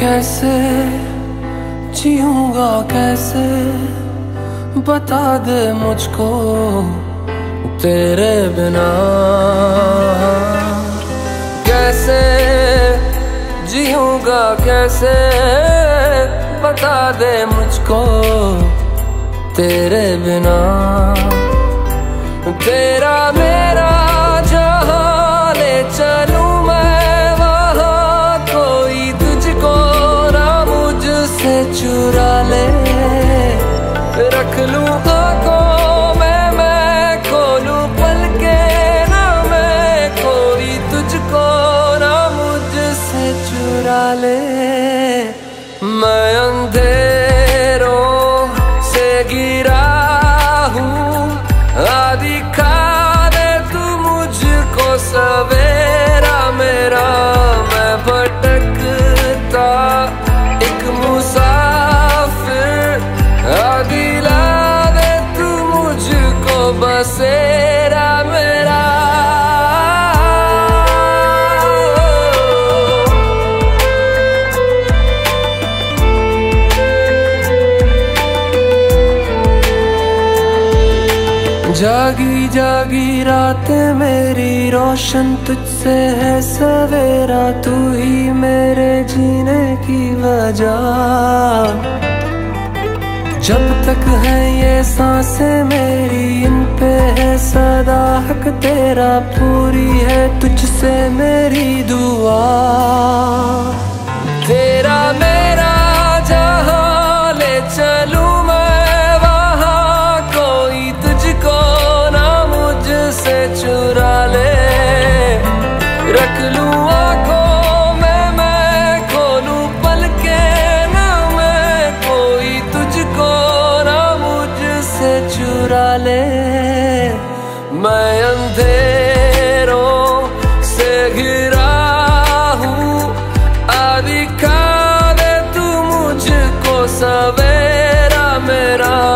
کیسے جیوں گا کیسے؟ بتا دے مجھ کو تیرے بنا۔ کیسے جیوں گا کیسے؟ بتا دے مجھ کو تیرے بنا۔ چلے میں اندھیروں سے گرا ہوں۔ دکھا دے تو مجھ کو سویرا میرا، میں بھٹکتا ایک مسافر۔ دلا دے تو مجھ کو بسے جاگی جاگی راتیں میری، روشن تجھ سے ہے سویرا، تو ہی میرے جینے کی وجہ۔ جب تک ہے یہ سانسیں میری، ان پہ ہے صدا، حق تیرا، پوری ہے تجھ سے میری دعا۔ چرا لے میں اندھیروں سے گرا ہوں۔ آدھی کھا دے تو مجھ کو سویرا میرا۔